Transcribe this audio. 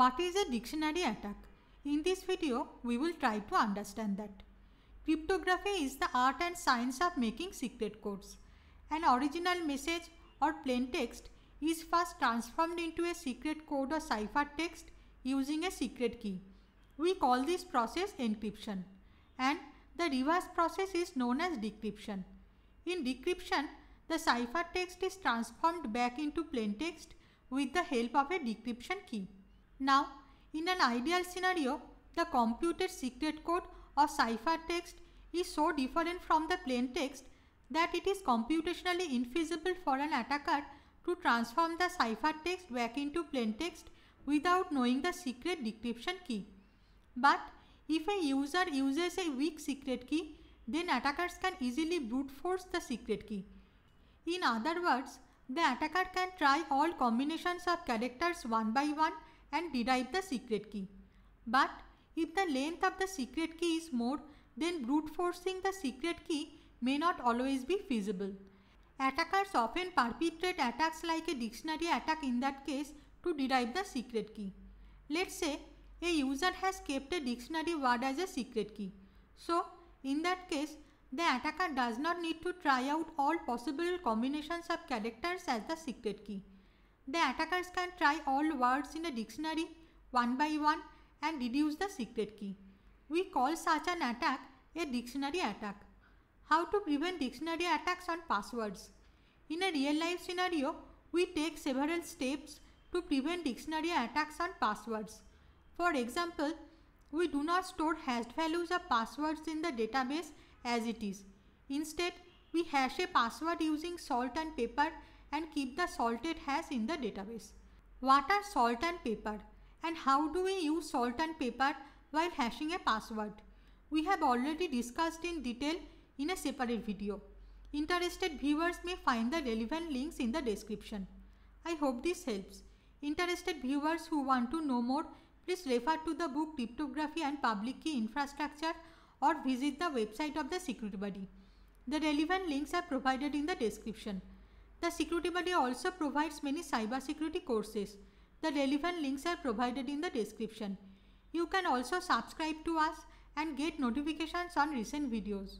What is a dictionary attack? In this video, we will try to understand that. Cryptography is the art and science of making secret codes. An original message or plain text is first transformed into a secret code or cipher text using a secret key. We call this process encryption and the reverse process is known as decryption. In decryption, the cipher text is transformed back into plain text with the help of a decryption key. Now, in an ideal scenario, the computed secret code or cipher text is so different from the plain text that it is computationally infeasible for an attacker to transform the cipher text back into plain text without knowing the secret decryption key. But if a user uses a weak secret key, then attackers can easily brute force the secret key. In other words, the attacker can try all combinations of characters one by one and derive the secret key. But if the length of the secret key is more, then brute forcing the secret key may not always be feasible. Attackers often perpetrate attacks like a dictionary attack in that case to derive the secret key. Let's say a user has kept a dictionary word as a secret key. So, in that case, the attacker does not need to try out all possible combinations of characters as the secret key. The attackers can try all words in a dictionary one by one and deduce the secret key. We call such an attack a dictionary attack. How to prevent dictionary attacks on passwords? In a real life scenario, we take several steps to prevent dictionary attacks on passwords. For example, we do not store hashed values of passwords in the database as it is. Instead, we hash a password using salt and pepper and keep the salted hash in the database. What are salt and pepper and how do we use salt and pepper while hashing a password? We have already discussed in detail in a separate video. Interested viewers may find the relevant links in the description. I hope this helps. Interested viewers who want to know more, please refer to the book Cryptography and Public Key Infrastructure or visit the website of the Security Buddy. The relevant links are provided in the description. The Security Buddy also provides many cybersecurity courses. The relevant links are provided in the description. You can also subscribe to us and get notifications on recent videos.